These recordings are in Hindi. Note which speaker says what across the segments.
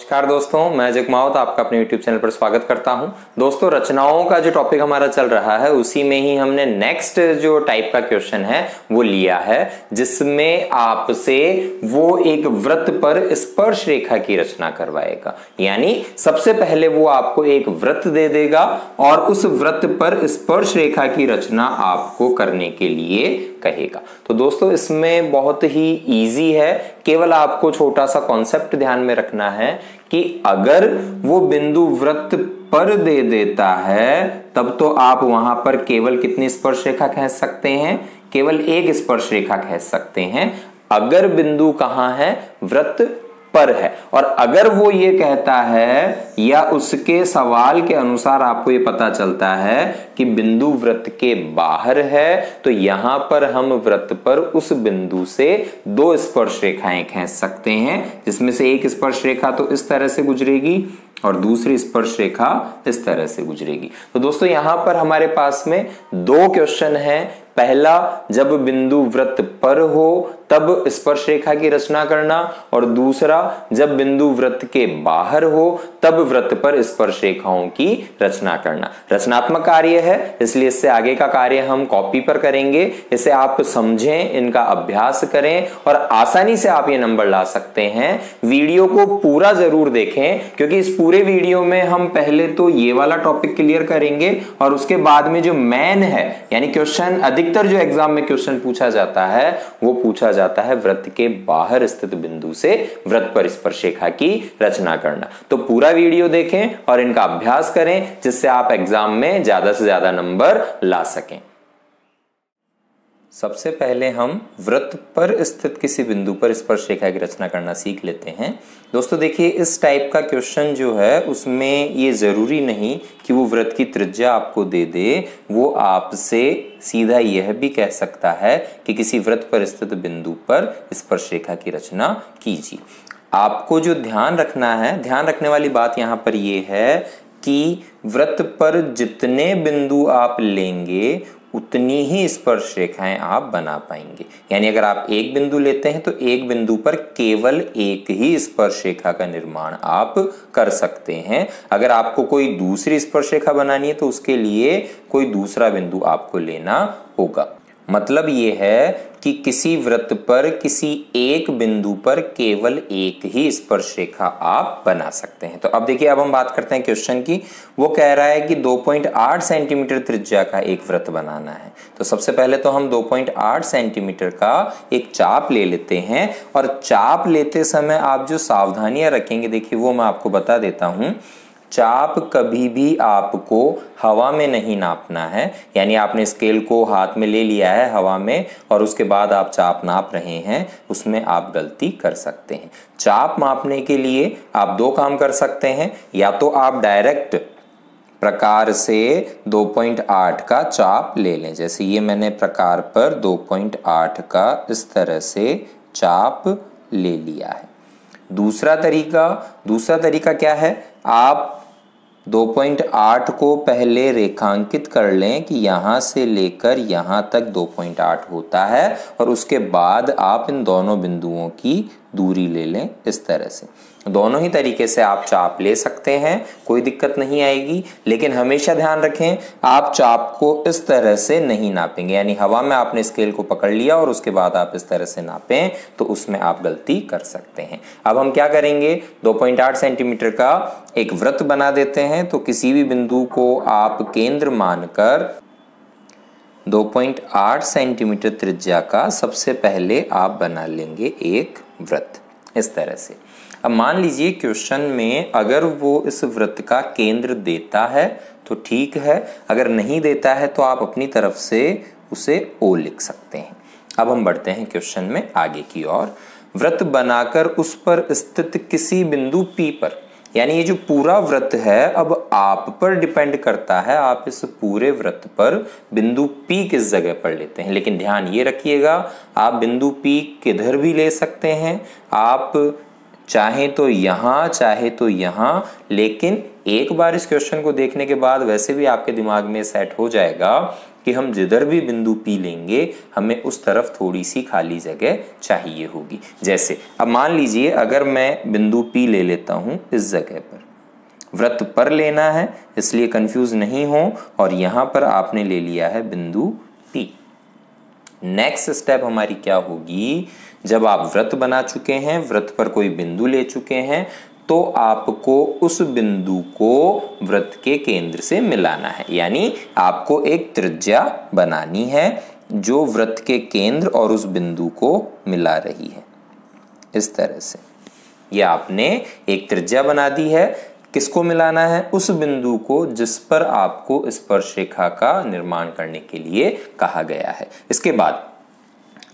Speaker 1: नमस्कार दोस्तों, मैं जग मावत आपका अपने YouTube चैनल पर स्वागत करता हूँ। दोस्तों, रचनाओं का जो टॉपिक हमारा चल रहा है, उसी में ही हमने नेक्स्ट जो टाइप का क्वेश्चन है, वो लिया है, जिसमें आपसे वो एक वृत्त पर स्पर्श रेखा की रचना करवाएगा। यानी सबसे पहले वो आपको एक वृत्त दे देगा और उस वृत्त पर स्पर्श रेखा की रचना आपको करने के लिए कहेगा। तो दोस्तों, इसमें बहुत ही इजी है। केवल आपको छोटा सा कॉन्सेप्ट ध्यान में रखना है कि अगर वो बिंदु वृत्त पर दे देता है, तब तो आप वहाँ पर केवल कितनी स्पर्श रेखा कह सकते हैं? केवल एक स्पर्श रेखा कह सकते हैं। अगर बिंदु कहाँ है? वृत्त पर है। और अगर वो ये कहता है या उसके सवाल के अनुसार आपको ये पता चलता है कि बिंदु व्रत के बाहर है तो यहाँ पर हम व्रत पर उस बिंदु से दो स्पर्श रेखाएँ खींच सकते हैं, जिसमें से एक स्पर्श रेखा तो इस तरह से गुजरेगी और दूसरी स्पर्श रेखा इस तरह से गुजरेगी। तो दोस्तों, यहाँ पर हमारे पास में दो क्वेश्चन है। पहला, जब बिंदु व्रत पर हो तब स्पर्श रेखा की रचना करना और दूसरा, जब बिंदु वृत्त के बाहर हो, तब वृत्त पर स्पर्श रेखाओं की रचना करना। रचनात्मक कार्य है, इसलिए इससे आगे का कार्य हम कॉपी पर करेंगे। इसे आप समझें, इनका अभ्यास करें और आसानी से आप ये नंबर ला सकते हैं। वीडियो को पूरा ज़रूर देखें, क्योंकि इस पूरे वीडियो में हम पहले तो ये वाला टॉपिक क्लियर करेंगे और उसके बाद में जो मैन है, यानी क्वेश्चन अधिकतर जो एग्ज़ाम में क्वेश्चन पूछा जाता है, वो पूछा जाता है व्रत के बाहर स्थित बिंदु से व्रत पर स्पर्शेखा की रचना करना। तो पूरा वीडियो देखें और इनका अभ्यास करें, जिससे आप एग्ज़ाम में ज़्यादा से ज़्यादा नंबर ला सकें। सबसे पहले हम वृत्त पर स्थित किसी बिंदु पर स्पर्श रेखा की रचना करना सीख लेते हैं। दोस्तों, देखिए, इस टाइप का क्वेश्चन जो है, उसमें ये ज़रूरी नहीं कि वो वृत्त की त्रिज्या आपको दे दे। वो आपसे सीधा यह भी कह सकता है कि किसी वृत्त पर स्थित बिंदु पर स्पर्श रेखा की रचना कीजिए। आपको जो ध्यान रखना है, ध्यान रखने वाली बात यहाँ पर यह है कि वृत्त पर जितने बिंदु आप लेंगे उतनी ही स्पर्श रेखाएँ आप बना पाएँगे। यानी अगर आप एक बिंदु लेते हैं तो एक बिंदु पर केवल एक ही स्पर्श रेखा का निर्माण आप कर सकते हैं। अगर आपको कोई दूसरी स्पर्श रेखा बनानी है तो उसके लिए कोई दूसरा बिंदु आपको लेना होगा। मतलब ये है कि किसी वृत्त पर, किसी एक बिंदु पर केवल एक ही स्पर्श रेखा आप बना सकते हैं। तो अब देखिए, अब हम बात करते हैं क्वेश्चन की। वो कह रहा है कि 2.8 सेंटीमीटर त्रिज्या का एक वृत्त बनाना है। तो सबसे पहले तो हम 2.8 सेंटीमीटर का एक चाप ले लेते हैं और चाप लेते समय आप जो सावधानियाँ रखेंगे, देखिए वो मैं आपको बता देता हूँ। चाप कभी भी आपको हवा में नहीं नापना है। यानी आपने स्केल को हाथ में ले लिया है हवा में और उसके बाद आप चाप नाप रहे हैं, उसमें आप गलती कर सकते हैं। चाप मापने के लिए आप दो काम कर सकते हैं। या तो आप डायरेक्ट प्रकार से 2.8 का चाप ले लें। जैसे ये मैंने प्रकार पर 2.8 का इस तरह से चाप ले लिया है। दूसरा तरीका दूसरा तरीका क्या है? आप 2.8 को पहले रेखांकित कर लें कि यहाँ से लेकर यहाँ तक 2.8 होता है और उसके बाद आप इन दोनों बिंदुओं की दूरी ले लें इस तरह से। दोनों ही तरीके से आप चाप ले सकते हैं, कोई दिक्कत नहीं आएगी, लेकिन हमेशा ध्यान रखें, आप चाप को इस तरह से नहीं नापेंगे, यानी हवा में आपने स्केल को पकड़ लिया और उसके बाद आप इस तरह से नापें तो उसमें आप गलती कर सकते हैं। अब हम क्या करेंगे 2.8 सेंटीमीटर का एक वृत्त बना देते हैं तो किसी भी बिंदु को आप केंद्र मानकर 2.8 सेंटीमीटर त्रिज्या का सबसे पहले आप बना लेंगे एक वृत्त, इस तरह से। अब मान लीजिए क्वेश्चन में अगर वो इस वृत्त का केंद्र देता है तो ठीक है। अगर नहीं देता है तो आप अपनी तरफ़ से उसे ओ लिख सकते हैं। अब हम बढ़ते हैं क्वेश्चन में आगे की ओर। वृत्त बनाकर उस पर स्थित किसी बिंदु पी पर, यानी ये जो पूरा वृत्त है, अब आप पर डिपेंड करता है। आप इस पूरे वृत्त पर बिंदु P किस जगह पर लेते हैं? लेकिन ध्यान ये रखिएगा, आप बिंदु P किधर भी ले सकते हैं। आप चाहे तो यहाँ, चाहे तो यहाँ, लेकिन एक बार इस क्वेश्चन को देखने के बाद वैसे भी आपके दिमाग में सेट हो जाएगा कि हम जिधर भी बिंदु पी लेंगे, हमें उस तरफ़ थोड़ी सी खाली जगह चाहिए होगी। जैसे, अब मान लीजिए अगर मैं बिंदु पी ले लेता हूँ इस जगह पर। व्रत पर लेना है, इसलिए कंफ्यूज नहीं हो, और यहाँ पर आपने ले लिया है बिंदु पी नेक्स्ट स्टेप हमारी क्या होगी? जब आप व्रत बना चुके हैं, व्रत पर कोई बिंदु ले चुके हैं तो आपको उस बिंदु को व्रत के केंद्र से मिलाना है। यानी आपको एक त्रिज्या बनानी है, जो व्रत के केंद्र और उस बिंदु को मिला रही है। इस तरह से। यह आपने एक त्रिज्या बना दी है किसको मिलाना है? उस बिंदु को जिस पर आपको स्पर्श रेखा का निर्माण करने के लिए कहा गया है। इसके बाद,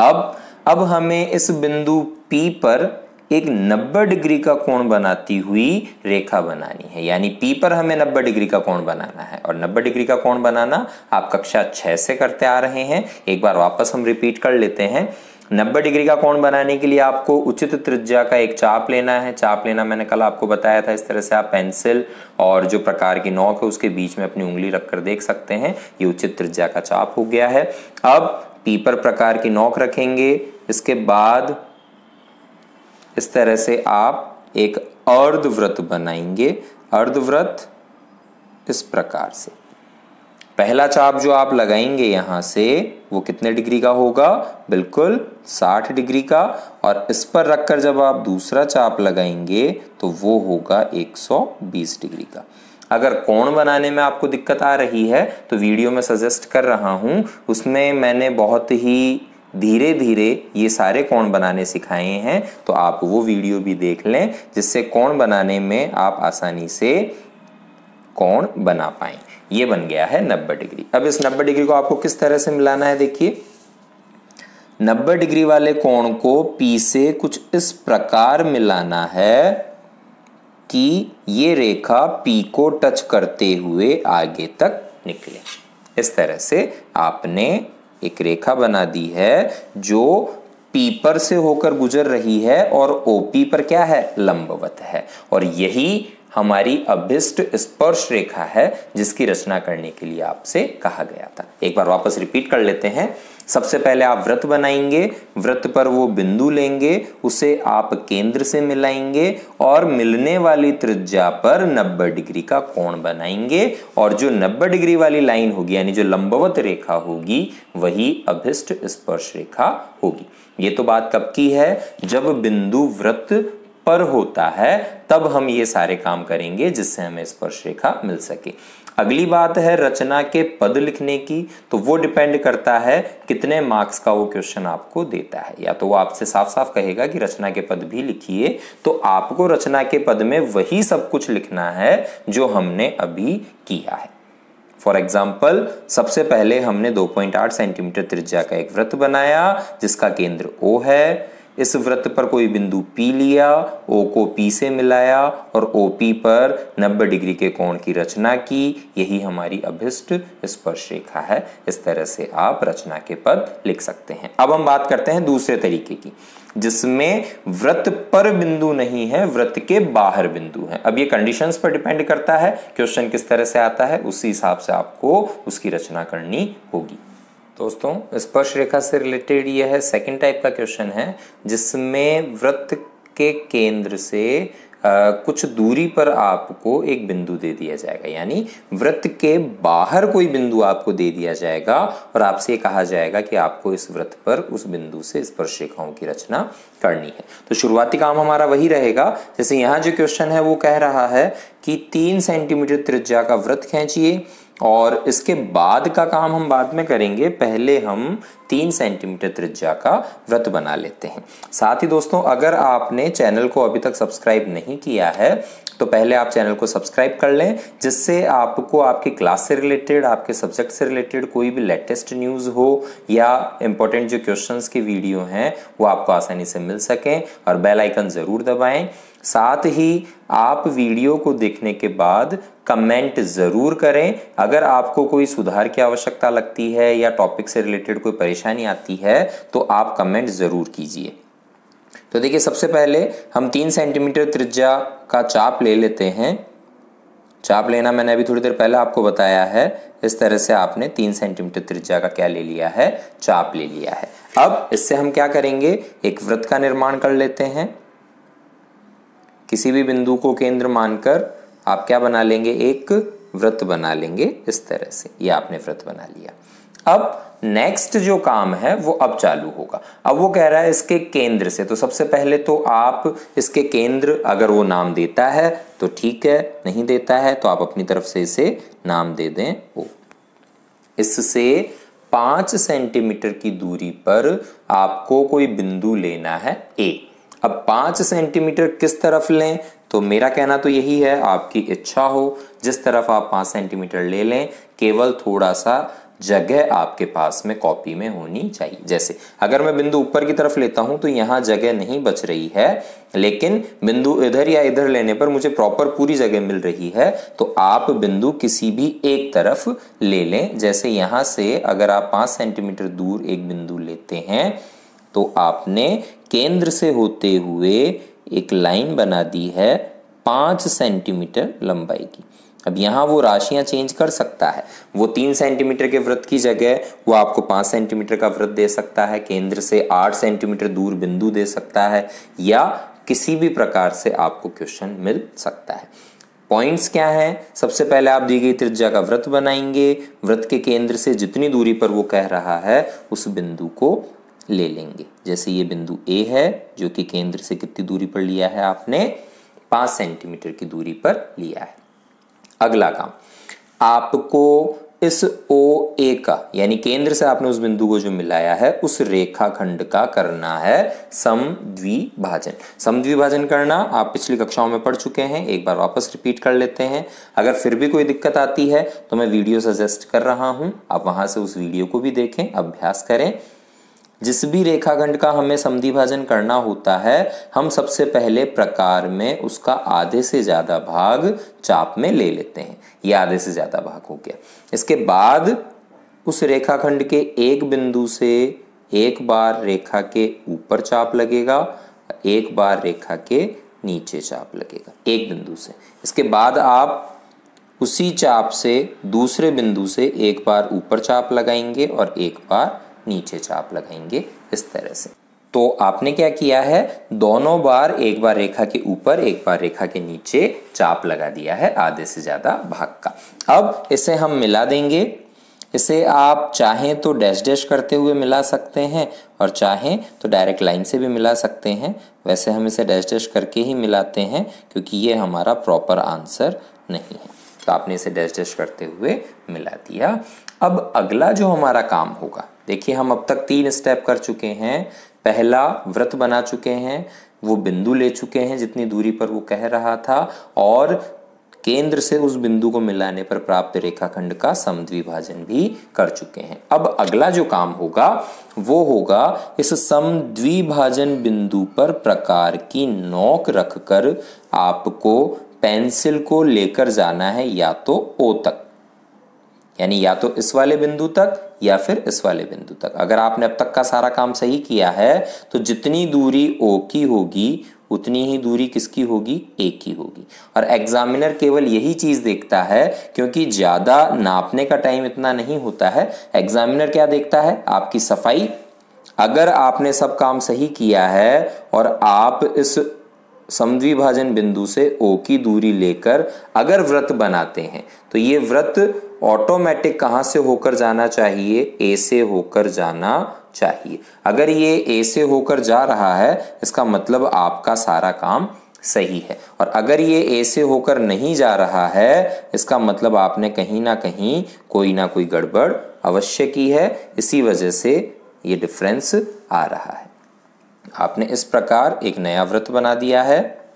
Speaker 1: अब अब हमें इस बिंदु P पर एक 90 डिग्री का कोण बनाती हुई रेखा बनानी है। यानी P पर हमें 90 डिग्री का कोण बनाना है और 90 डिग्री का कोण बनाना आप कक्षा 6 से करते आ रहे हैं। एक बार वापस हम रिपीट कर लेते हैं। 90 डिग्री का कोण बनाने के लिए आपको उचित त्रिज्या का एक चाप लेना है। चाप लेना मैंने कल आपको बताया था, इस तरह से आप पेंसिल और जो प्रकार की नोक है, उसके बीच में अपनी उंगली रखकर देख सकते हैं। ये उचित त्रिज्या का चाप हो गया है। अब पीपर प्रकार की नोक रखेंगे। इसके बाद इस तरह से आप एक अर्धव्रत बनाएँगे। अर्धव्रत इस प्रकार से। पहला चाप जो आप लगाएँगे यहाँ से, वो कितने डिग्री का होगा? बिल्कुल 60 डिग्री का। और इस पर रखकर जब आप दूसरा चाप लगाएँगे तो वो होगा 120 डिग्री का। अगर कोण बनाने में आपको दिक्कत आ रही है तो वीडियो में सजेस्ट कर रहा हूँ, उसमें मैंने बहुत ही धीरे धीरे ये सारे कोण बनाने सिखाए हैं तो आप वो वीडियो भी देख लें, जिससे कोण बनाने में आप आसानी से कोण बना पाए। ये बन गया है 90 डिग्री। अब इस 90 डिग्री को आपको किस तरह से मिलाना है देखिए। 90 डिग्री वाले कोण को P से कुछ इस प्रकार मिलाना है कि ये रेखा P को टच करते हुए आगे तक निकले। इस तरह से आपने एक रेखा बना दी है जो पी पर से होकर गुजर रही है और ओपी पर क्या है? लंबवत है। और यही हमारी अभिष्ट स्पर्श रेखा है, जिसकी रचना करने के लिए आपसे कहा गया था। एक बार वापस रिपीट कर लेते हैं। सबसे पहले आप व्रत बनाएँगे, व्रत पर वो बिंदु लेंगे, उसे आप केंद्र से मिलाएँगे और मिलने वाली त्रिज्या पर 90 डिग्री का कोण बनाएँगे और जो 90 डिग्री वाली लाइन होगी, यानी जो लंबवत रेखा होगी, वही अभिष्ट स्पर्श रेखा होगी। ये तो बात कब की है? जब बिंदु व्रत पर होता है, तब हम ये सारे काम करेंगे जिससे हमें स्पर्श रेखा मिल सके। अगली बात है रचना के पद लिखने की तो वो डिपेंड करता है कितने मार्क्स का वो क्वेश्चन आपको देता है। या तो वो आपसे साफ़ साफ़ कहेगा कि रचना के पद भी लिखिए तो आपको रचना के पद में वही सब कुछ लिखना है जो हमने अभी किया है। फॉर एग्ज़ाम्पल सबसे पहले हमने 2.8 सेंटीमीटर त्रिज्या का एक वृत्त बनाया, जिसका केंद्र ओ है। इस वृत्त पर कोई बिंदु P लिया O को P से मिलाया और OP पर 90 डिग्री के कोण की रचना की। यही हमारी अभिष्ट स्पर्श रेखा है। इस तरह से आप रचना के पद लिख सकते हैं। अब हम बात करते हैं दूसरे तरीके की, जिसमें व्रत पर बिंदु नहीं है, व्रत के बाहर बिंदु है। अब ये कंडीशंस पर डिपेंड करता है क्वेश्चन किस तरह से आता है, उसी हिसाब से आपको उसकी रचना करनी होगी। दोस्तों स्पर्श रेखा से रिलेटेड यह है सेकंड टाइप का क्वेश्चन है जिसमें वृत्त के केंद्र से आ, कुछ दूरी पर आपको एक बिंदु दे दिया जाएगा। यानी वृत्त के बाहर कोई बिंदु आपको दे दिया जाएगा और आपसे कहा जाएगा कि आपको इस वृत्त पर उस बिंदु से स्पर्श रेखाओं की रचना करनी है। तो शुरुआती काम हमारा वही रहेगा। जैसे यहाँ जो क्वेश्चन है वो कह रहा है कि तीन सेंटीमीटर त्रिज्या का वृत्त खींचिए। और इसके बाद का काम हम बाद में करेंगे, पहले हम तीन सेंटीमीटर त्रिज्या का व्रत बना लेते हैं। साथ ही दोस्तों, अगर आपने चैनल को अभी तक सब्सक्राइब नहीं किया है तो पहले आप चैनल को सब्सक्राइब कर लें, जिससे आपको आपकी क्लास से रिलेटेड, आपके सब्जेक्ट से रिलेटेड कोई भी लेटेस्ट न्यूज़ हो, या इंपॉर्टेंट जो क्वेश्चंस के वीडियो हैं, वो आपको आसानी से मिल सकें, और बेल आइकन ज़रूर दबाएँ। साथ ही आप वीडियो को देखने के बाद कमेंट ज़रूर करें। अगर आपको कोई सुधार की आवश्यकता लगती है या टॉपिक से रिलेटेड कोई परेशानी आती है तो आप कमेंट ज़रूर कीजिए। तो देखिए, सबसे पहले हम तीन सेंटीमीटर त्रिज्या का चाप ले लेते हैं। चाप लेना मैंने अभी थोड़ी देर पहले आपको बताया है। इस तरह से आपने तीन सेंटीमीटर त्रिज्या का क्या ले लिया है? चाप ले लिया है। अब इससे हम क्या करेंगे? एक वृत्त का निर्माण कर लेते हैं। किसी भी बिंदु को केंद्र मानकर आप क्या बना लेंगे? एक वृत्त बना लेंगे इस तरह से। ये आपने वृत्त बना लिया। अब नेक्स्ट जो काम है, वो अब चालू होगा। अब वो कह रहा है इसके केंद्र से। तो सबसे पहले तो आप इसके केंद्र अगर वो नाम देता है तो ठीक है। नहीं देता है तो आप अपनी तरफ़ से इसे नाम दे दें ओ इससे पाँच सेंटीमीटर की दूरी पर आपको कोई बिंदु लेना है ए। अब पाँच सेंटीमीटर किस तरफ़ लें? तो मेरा कहना तो यही है, आपकी इच्छा हो, जिस तरफ़ आप पाँच सेंटीमीटर ले लें, केवल थोड़ा सा जगह आपके पास में कॉपी में होनी चाहिए। जैसे, अगर मैं बिंदु ऊपर की तरफ़ लेता हूँ तो यहाँ जगह नहीं बच रही है, लेकिन बिंदु इधर या इधर लेने पर मुझे प्रॉपर पूरी जगह मिल रही है तो आप बिंदु किसी भी एक तरफ़ ले लें। जैसे यहाँ से अगर आप पाँच सेंटीमीटर दूर एक बिंदु लेते हैं तो आपने केंद्र से होते हुए एक लाइन बना दी है पाँच सेंटीमीटर लंबाई की। अब यहाँ वो राशियाँ चेंज कर सकता है। वो तीन सेंटीमीटर के वृत्त की जगह, वो आपको पाँच सेंटीमीटर का वृत्त दे सकता है, केंद्र से आठ सेंटीमीटर दूर बिंदु दे सकता है, या किसी भी प्रकार से आपको क्वेश्चन मिल सकता है। पॉइंट्स क्या है? सबसे पहले आप दी गई त्रिज्या का व्रत बनाएँगे। व्रत के केंद्र से जितनी दूरी पर वो कह रहा है, उस बिंदु को ले लेंगे। जैसे ये बिंदु ए है, जो कि केंद्र से कितनी दूरी पर लिया है आपने? पाँच सेंटीमीटर की दूरी पर लिया है। अगला काम, आपको इस ओ ए का, यानी केंद्र से आपने उस बिंदु को जो मिलाया है, उस रेखाखंड का करना है समद्विभाजन। समद्विभाजन करना आप पिछली कक्षाओं में पढ़ चुके हैं, एक बार वापस रिपीट कर लेते हैं। अगर फिर भी कोई दिक्कत आती है तो मैं वीडियो सजेस्ट कर रहा हूँ। आप वहाँ से उस वीडियो को भी देखें, अभ्यास करें। जिस भी रेखाखंड का हमें समधि भाजन करना होता है, हम सबसे पहले प्रकार में उसका आधे से ज़्यादा भाग चाप में ले लेते हैं। ये आधे से ज़्यादा भाग हो गया। इसके बाद उस रेखाखंड के एक बिंदु से एक बार रेखा के ऊपर चाप लगेगा, एक बार रेखा के नीचे चाप लगेगा, एक बिंदु से। इसके बाद आप उसी चाप से दूसरे बिंदु से एक बार ऊपर चाप लगाएँगे और एक बार नीचे चाप लगाएँगे इस तरह से। तो आपने क्या किया है? दोनों बार एक बार रेखा के ऊपर, एक बार रेखा के नीचे चाप लगा दिया है आधे से ज़्यादा भाग का। अब इसे हम मिला देंगे। इसे आप चाहें तो डैश डैश करते हुए मिला सकते हैं और चाहें तो डायरेक्ट लाइन से भी मिला सकते हैं। वैसे हम इसे डैश डैश करके ही मिलाते हैं क्योंकि ये हमारा प्रॉपर आंसर नहीं है। तो आपने इसे डैश डैश करते हुए मिला दिया। अब अगला जो हमारा काम होगा देखिए, हम अब तक तीन स्टेप कर चुके हैं। पहला व्रत बना चुके हैं, वो बिंदु ले चुके हैं, जितनी दूरी पर वो कह रहा था, और केंद्र से उस बिंदु को मिलाने पर प्राप्त रेखाखंड का समद्विभाजन भी कर चुके हैं। अब अगला जो काम होगा, वो होगा इस समद्विभाजन बिंदु पर प्रकार की नोक रखकर आपको पेंसिल को लेकर जाना है, या तो ओ तक। यानी या तो इस वाले बिंदु तक या फिर इस वाले बिंदु तक। अगर आपने अब तक का सारा काम सही किया है तो जितनी दूरी ओ की होगी, उतनी ही दूरी किसकी होगी? ए की होगी। और एग्जामिनर केवल यही चीज़ देखता है, क्योंकि ज़्यादा नापने का टाइम इतना नहीं होता है। एग्जामिनर क्या देखता है? आपकी सफ़ाई। अगर आपने सब काम सही किया है, और आप इस समद्विभाजन बिंदु से ओ की दूरी लेकर अगर व्रत बनाते हैं तो ये व्रत ऑटोमेटिक कहाँ से होकर जाना चाहिए? ए से होकर जाना चाहिए। अगर ये ए से होकर जा रहा है, इसका मतलब आपका सारा काम सही है। और अगर ये ए से होकर नहीं जा रहा है, इसका मतलब आपने कहीं ना कहीं कोई ना कोई गड़बड़ अवश्य की है। इसी वजह से ये डिफरेंस आ रहा है। आपने इस प्रकार एक नया व्रत बना दिया है।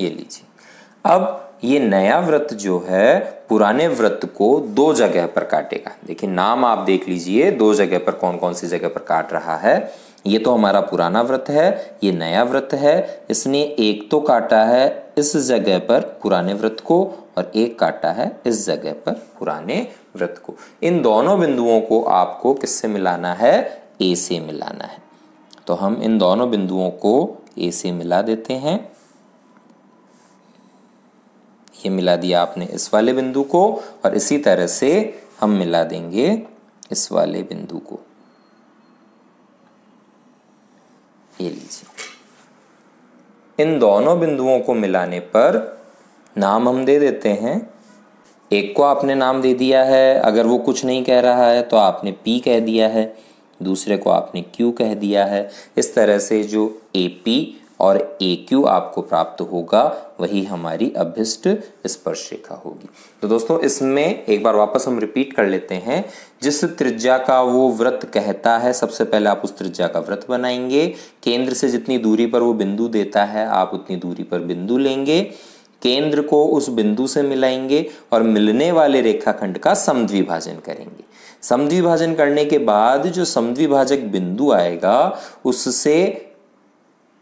Speaker 1: ये लीजिए। अब ये नया व्रत जो है, पुराने व्रत को दो जगह पर काटेगा। देखिए, नाम आप देख लीजिए, दो जगह पर कौन कौन सी जगह पर काट रहा है। ये तो हमारा पुराना व्रत है, ये नया व्रत है, इसने एक तो काटा है इस जगह पर पुराने व्रत को और एक काटा है इस जगह पर पुराने व्रत को। इन दोनों बिंदुओं को आपको किससे मिलाना है? ए से मिलाना है। तो हम इन दोनों बिंदुओं को ए से मिला देते हैं। ये मिला दिया आपने इस वाले बिंदु को और इसी तरह से हम मिला देंगे इस वाले बिंदु को। ये लीजिए। इन दोनों बिंदुओं को मिलाने पर नाम हम दे देते हैं। एक को आपने नाम दे दिया है, अगर वो कुछ नहीं कह रहा है तो आपने पी कह दिया है, दूसरे को आपने क्यू कह दिया है। इस तरह से जो ए पी और ए क्यू आपको प्राप्त होगा वही हमारी अभिष्ट स्पर्श रेखा होगी। तो दोस्तों, इसमें एक बार वापस हम रिपीट कर लेते हैं। जिस त्रिज्या का वो व्रत कहता है, सबसे पहले आप उस त्रिज्या का व्रत बनाएँगे। केंद्र से जितनी दूरी पर वो बिंदु देता है, आप उतनी दूरी पर बिंदु लेंगे। केंद्र को उस बिंदु से मिलाएँगे और मिलने वाले रेखाखंड का समद्विभाजन करेंगे। समद्विभाजन करने के बाद जो समद्विभाजक बिंदु आएगा, उससे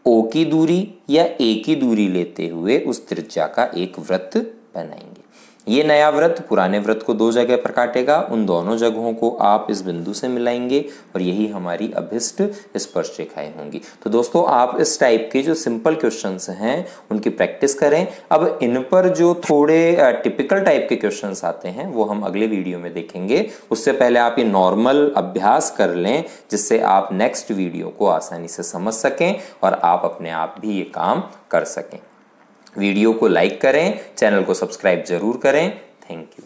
Speaker 1: ओ की दूरी या ए की दूरी लेते हुए उस त्रिज्या का एक वृत्त बनाएँगे। ये नया व्रत पुराने व्रत को दो जगह पर काटेगा। उन दोनों जगहों को आप इस बिंदु से मिलाएँगे और यही हमारी अभिष्ट स्पर्श रेखाएँ होंगी। तो दोस्तों, आप इस टाइप के जो सिंपल क्वेश्चंस हैं, उनकी प्रैक्टिस करें। अब इन पर जो थोड़े टिपिकल टाइप के क्वेश्चंस आते हैं, वो हम अगले वीडियो में देखेंगे। उससे पहले आप ये नॉर्मल अभ्यास कर लें, जिससे आप नेक्स्ट वीडियो को आसानी से समझ सकें और आप अपने आप भी ये काम कर सकें। वीडियो को लाइक करें चैनल को सब्सक्राइब ज़रूर करें। Thank you.